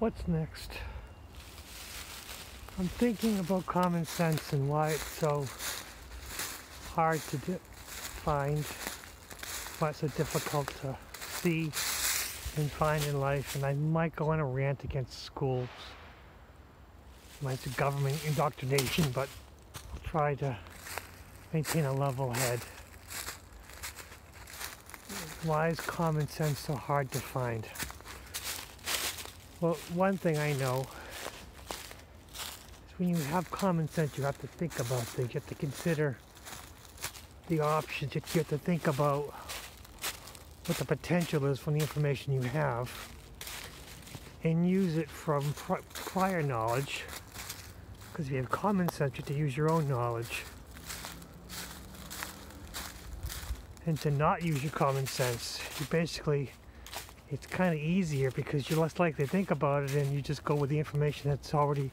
what's next? I'm thinking about common sense and why it's so hard to find, why it's so difficult to see and find in life, and I might go on a rant against schools. Might be government indoctrination, but I'll try to maintain a level head. Why is common sense so hard to find? Well, one thing I know is when you have common sense, you have to think about things. You have to consider the options. You have to think about what the potential is from the information you have and use it from prior knowledge. Because if you have common sense, you have to use your own knowledge. And to not use your common sense, you basically it's kind of easier because you're less likely to think about it and you just go with the information that's already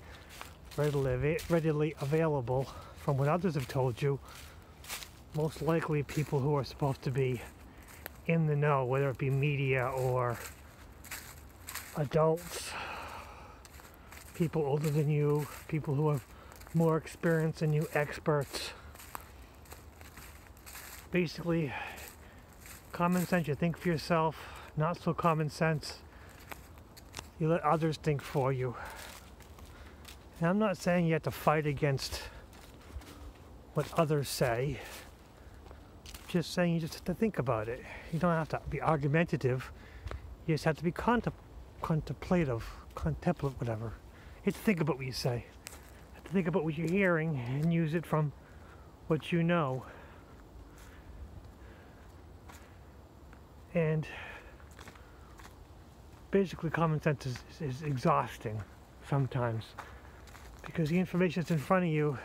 readily, readily available from what others have told you. Most likely, people who are supposed to be in the know, whether it be media or adults, people older than you, people who have more experience than you, experts. Basically, common sense, you think for yourself, not so common sense. You let others think for you. And I'm not saying you have to fight against what others say. Just saying you just have to think about it. You don't have to be argumentative. You just have to be contemplative, contemplative, whatever. You have to think about what you say. You have to think about what you're hearing and use it from what you know. And basically common sense is, is exhausting sometimes because the information that's in front of you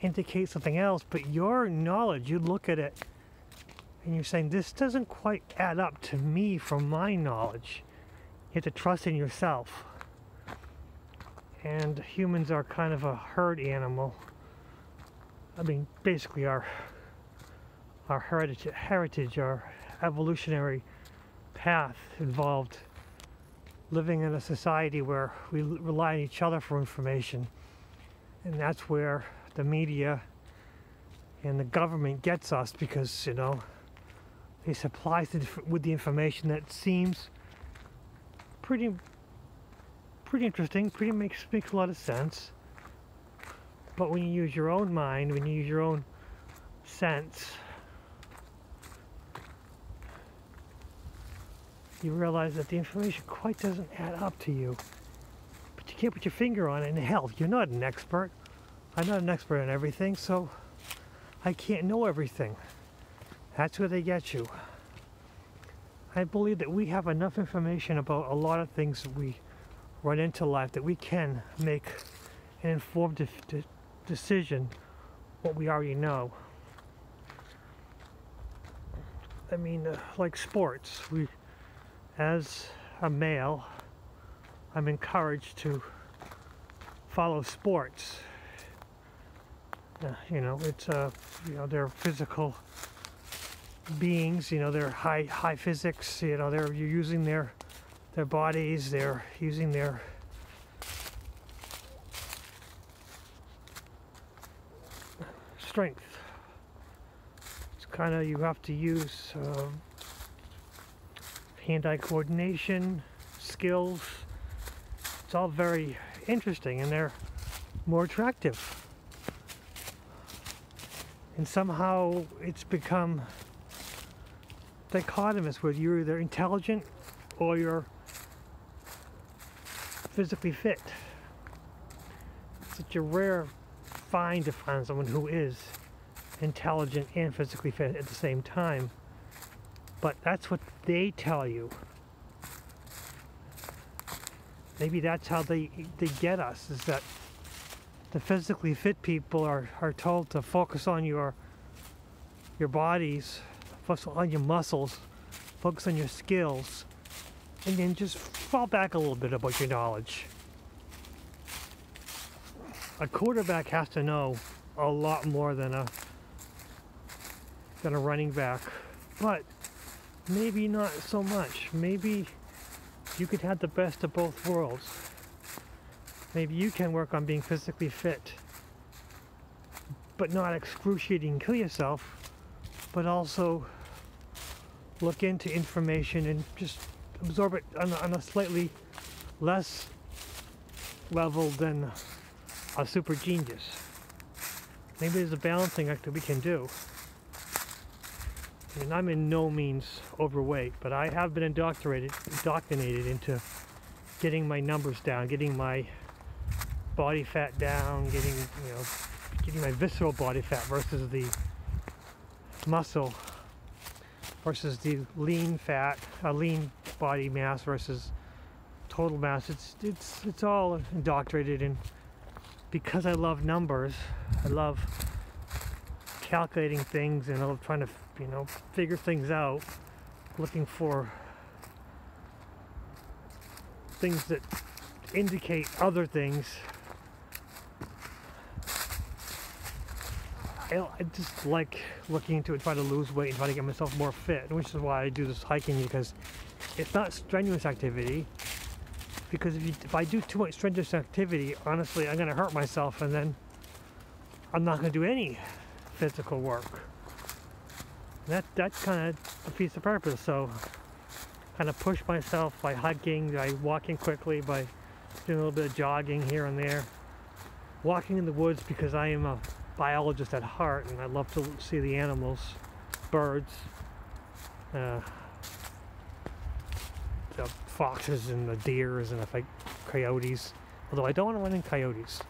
indicates something else but your knowledge you look at it and you're saying this doesn't quite add up to me from my knowledge. You have to trust in yourself. And humans are kind of a herd animal. I mean basically our our heritage heritage our evolutionary path involved living in a society where we rely on each other for information. And that's where the media and the government gets us because, you know, they supply us with the information that seems pretty pretty interesting, pretty makes makes a lot of sense. But when you use your own mind, when you use your own sense, you realize that the information quite doesn't add up to you. But you can't put your finger on it. And hell, you're not an expert. I'm not an expert on everything, so I can't know everything. That's where they get you. I believe that we have enough information about a lot of things we run into life that we can make an informed de- de- decision what we already know. I mean, uh, like sports, we as a male, I'm encouraged to follow sports. Uh, you know, it's uh, you know they're physical beings. You know, they're high high physics. You know, they're you're using their their bodies. They're using their strength. It's kind of you have to use. Um, hand-eye coordination, skills. It's all very interesting and they're more attractive. And somehow it's become dichotomous where you're either intelligent or you're physically fit. It's such a rare find to find someone who is intelligent and physically fit at the same time. But that's what they tell you. Maybe that's how they they get us is that the physically fit people are, are told to focus on your your bodies, focus on your muscles, focus on your skills, and then just fall back a little bit about your knowledge. A quarterback has to know a lot more than a than a running back. But maybe not so much. Maybe you could have the best of both worlds. Maybe you can work on being physically fit, but not excruciating kill yourself, but also look into information and just absorb it on a, on a slightly less level than a super genius. Maybe there's a balancing act that we can do. Mean, I'm in no means overweight, but I have been indoctrinated, indoctrinated into getting my numbers down, getting my body fat down, getting you know, getting my visceral body fat versus the muscle versus the lean fat, uh, lean body mass versus total mass. It's it's it's all indoctrinated and because I love numbers, I love calculating things and trying to you know figure things out, looking for things that indicate other things I, just like looking into it, try to lose weight and try to get myself more fit, which is why I do this hiking because it's not strenuous activity. Because if, you, if I do too much strenuous activity, honestly, I'm going to hurt myself and then I'm not going to do any physical work. That that kind of defeats the purpose. So, kind of push myself by hiking, by walking quickly, by doing a little bit of jogging here and there. Walking in the woods because I am a biologist at heart and I love to see the animals, birds, uh, the foxes and the deers and I coyotes. Although I don't want to run into coyotes.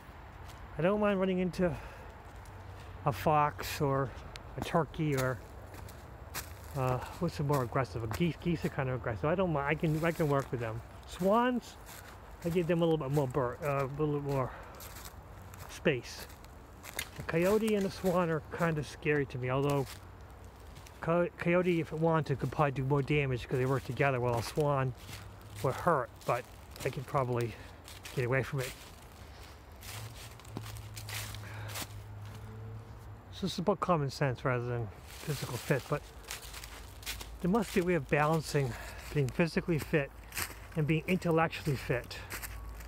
I don't mind running into a fox or a turkey or uh, what's the more aggressive? A geese. Geese are kind of aggressive. I don't mind. I can I can work with them. Swans, I give them a little bit more uh, a little more space. A coyote and a swan are kind of scary to me, although coyote, if it wanted, could probably do more damage because they work together, while a swan would hurt, but I could probably get away from it. So this is about common sense rather than physical fit, but there must be a way of balancing being physically fit and being intellectually fit.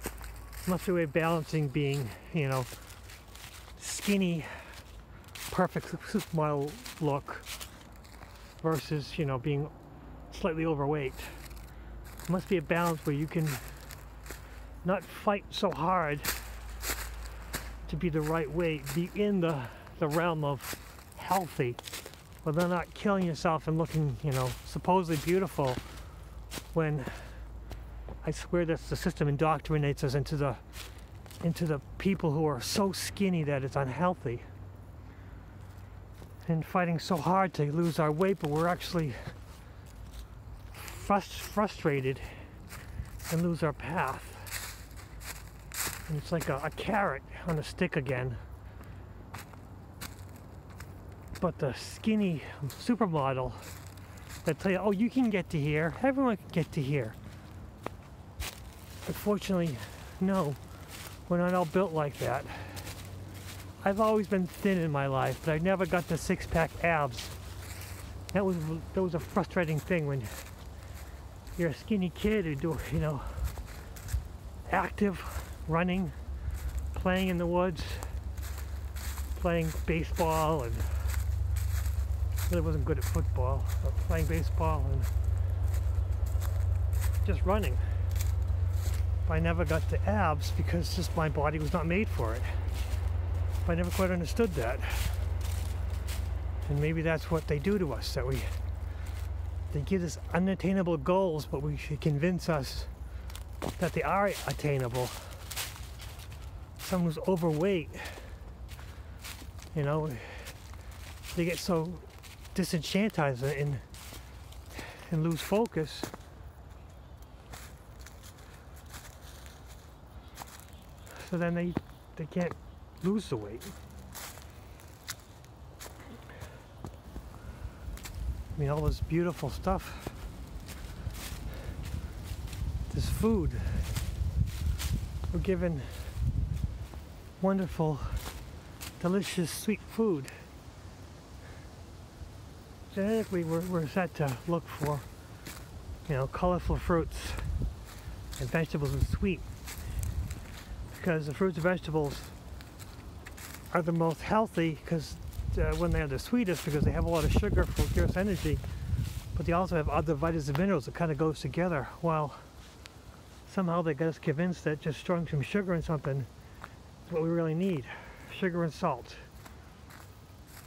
There must be a way of balancing being, you know, skinny, perfect supermodel look versus, you know, being slightly overweight. It must be a balance where you can not fight so hard to be the right weight, be in the, the realm of healthy, where they're not killing yourself and looking, you know, supposedly beautiful when I swear that the system indoctrinates us into the into the people who are so skinny that it's unhealthy. And fighting so hard to lose our weight, but we're actually frust frustrated and lose our path. And it's like a, a carrot on a stick again. But the skinny supermodel that tell you, oh, you can get to here, everyone can get to here. Unfortunately, no. We're not all built like that. I've always been thin in my life, but I never got the six-pack abs. That was that was a frustrating thing when you're a skinny kid who do you know active, running, playing in the woods, playing baseball, and wasn't good at football, but playing baseball and just running. I never got the abs because just my body was not made for it. I never quite understood that. And maybe that's what they do to us, that we they give us unattainable goals, but we should convince us that they are attainable. Someone who's overweight, you know, they get so disenchanted and and lose focus so then they they can't lose the weight. I mean all this beautiful stuff. This food. We're given wonderful, delicious, sweet food. Genetically, we're, we're set to look for, you know, colorful fruits, and vegetables and sweet. Because the fruits and vegetables are the most healthy because uh, when they're the sweetest because they have a lot of sugar for gives energy, but they also have other vitamins and minerals that kind of goes together. While somehow they got us convinced that just throwing some sugar in something is what we really need. Sugar and salt.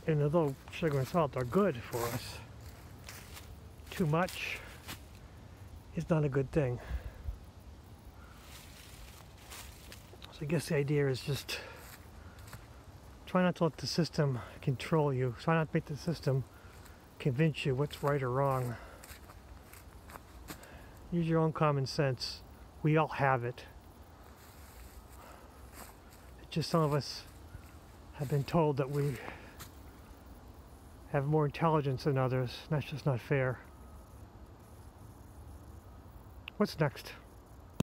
And although sugar and salt are good for us, too much is not a good thing. So I guess the idea is just try not to let the system control you. Try not to make the system convince you what's right or wrong. Use your own common sense. We all have it. It's just some of us have been told that we have more intelligence than others. That's just not fair. What's next?